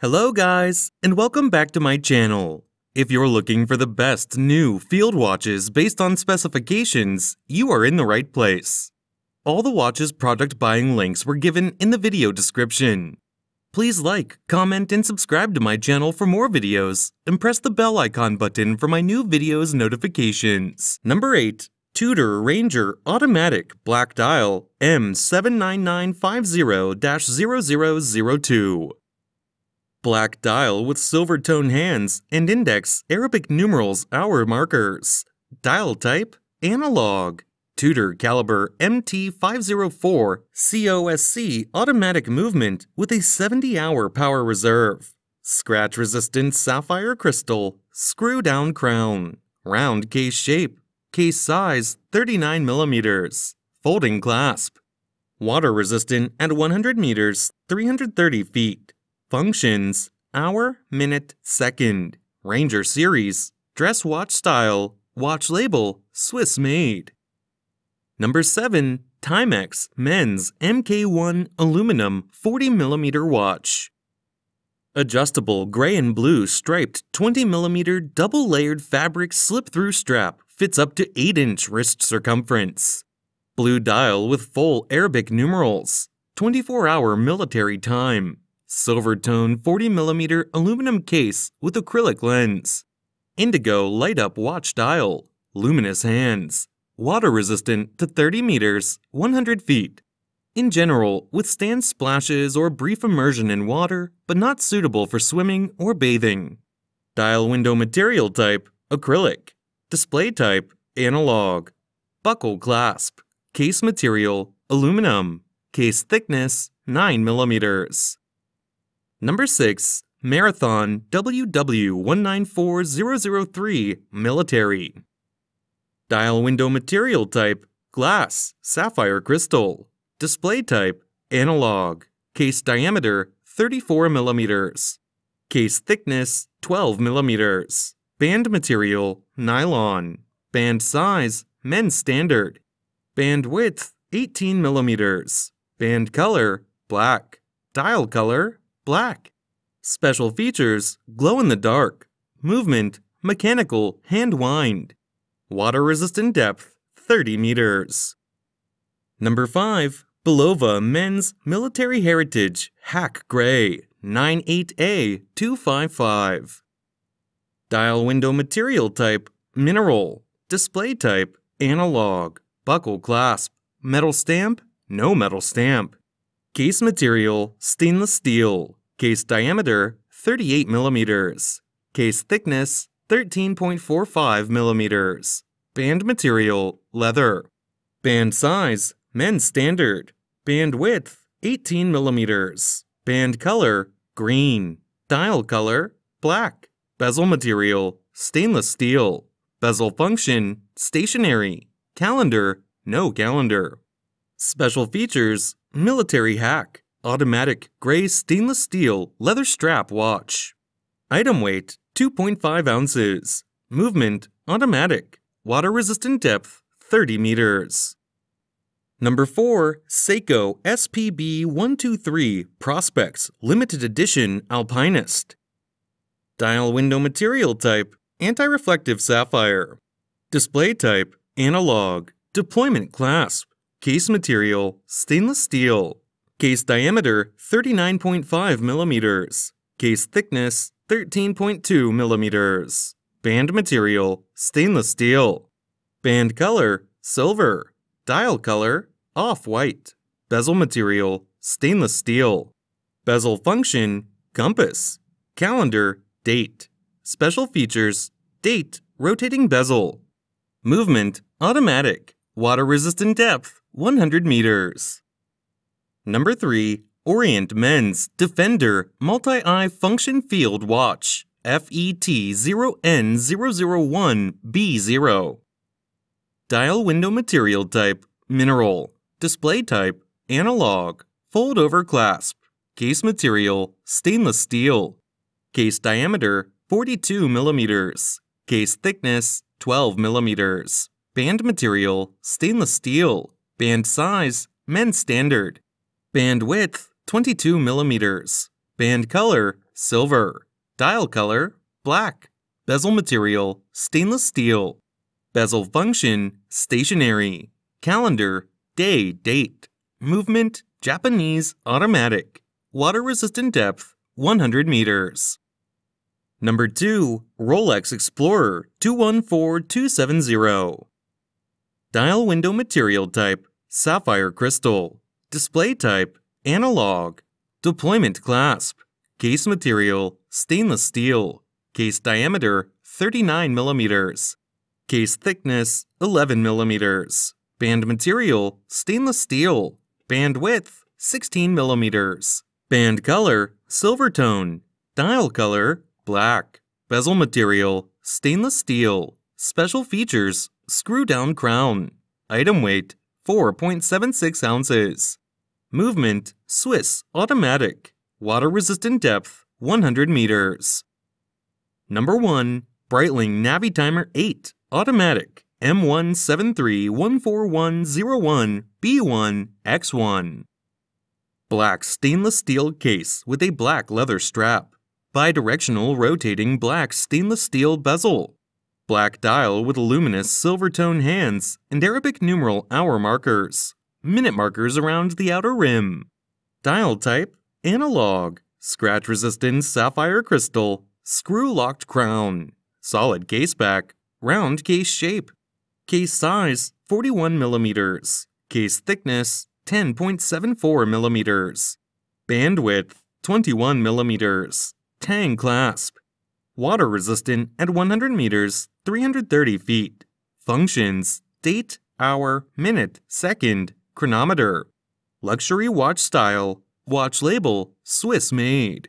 Hello guys, and welcome back to my channel. If you're looking for the best new field watches based on specifications, you are in the right place. All the watches product buying links were given in the video description. Please like, comment, and subscribe to my channel for more videos, and press the bell icon button for my new videos notifications. Number 8. Tudor Ranger Automatic Black Dial M79950-0002 Black dial with silver tone hands and index Arabic numerals hour markers. Dial type analog. Tudor caliber MT504 COSC automatic movement with a 70 hour power reserve. Scratch resistant sapphire crystal, screw down crown, round case shape, case size 39 millimeters, folding clasp. Water resistant at 100 meters, 330 feet. Functions Hour, Minute, Second. Ranger Series. Dress watch style. Watch label Swiss made. Number 7. Timex Men's MK1 Aluminum 40mm Watch. Adjustable gray and blue striped 20mm double layered fabric slip through strap fits up to 8 inch wrist circumference. Blue dial with full Arabic numerals. 24 hour military time. Silver tone 40mm aluminum case with acrylic lens. Indiglo light up watch dial. Luminous hands. Water resistant to 30 meters, 100 feet. In general, withstands splashes or brief immersion in water, but not suitable for swimming or bathing. Dial window material type acrylic. Display type analog. Buckle clasp. Case material aluminum. Case thickness 9 millimeters. Number 6. Marathon WW194003 Military. Dial window material type glass, sapphire crystal. Display type analog. Case diameter 34 millimeters. Case thickness 12 millimeters. Band material nylon. Band size men's standard. Band width 18 millimeters. Band color black. Dial color black. Special features glow in the dark, movement, mechanical, hand wind, water resistant depth 30 meters. Number 5. Bulova Men's Military Heritage Hack Gray 98A255. Dial window material type mineral, display type analog, buckle clasp, metal stamp, no metal stamp. Case material stainless steel, Case diameter 38 millimeters. Case thickness 13.45 millimeters. Band material leather. Band size men's standard. Band width 18 millimeters. Band color green. Dial color black. Bezel material stainless steel. Bezel function stationary. Calendar no calendar. Special features military hack automatic gray stainless steel leather strap watch. Item weight 2.5 ounces. Movement automatic. Water resistant depth 30 meters. Number 4. Seiko SPB 123 Prospex Limited Edition Alpinist. Dial window material type anti-reflective sapphire. Display type analog. Deployment clasp. Case material stainless steel. Case diameter 39.5 millimeters. Case thickness 13.2 millimeters. Band material stainless steel. Band color silver. Dial color off-white. Bezel material stainless steel. Bezel function compass. Calendar date. Special features date rotating bezel. Movement automatic. Water resistant depth 100 meters. Number 3. Orient Men's Defender Multi-Eye Function Field Watch FET0N001B0 Dial window material type Mineral. Display type Analog. Fold over clasp. Case material Stainless steel. Case diameter 42 millimeters. Case thickness 12 millimeters. Band material Stainless steel. Band size Men's standard Band width 22 millimeters. Band color silver. Dial color, black. Bezel material, stainless steel. Bezel function, stationary. Calendar, day, date. Movement, Japanese, automatic. Water resistant depth, 100 meters. Number 2. Rolex Explorer 214270. Dial window material type, sapphire crystal. Display type, analog. Deployment clasp. Case material, stainless steel. Case diameter, 39 millimeters. Case thickness, 11 millimeters. Band material, stainless steel. Band width, 16 millimeters. Band color, silver tone. Dial color, black. Bezel material, stainless steel. Special features, screw down crown. Item weight, 4.76 ounces. Movement, Swiss, automatic. Water resistant depth, 100 meters. Number 1. Breitling Navitimer 8, automatic. M173141101B1X1. Black stainless steel case with a black leather strap. Bidirectional rotating black stainless steel bezel. Black dial with luminous silver tone hands and Arabic numeral hour markers. Minute markers around the outer rim. Dial type analog. Scratch resistant sapphire crystal. Screw locked crown. Solid case back. Round case shape. Case size 41 millimeters. Case thickness 10.74 millimeters. Bandwidth 21 millimeters. Tang clasp. Water resistant at 100 meters, 330 feet. Functions date, hour, minute, second, chronometer. Luxury watch style. Watch label Swiss made.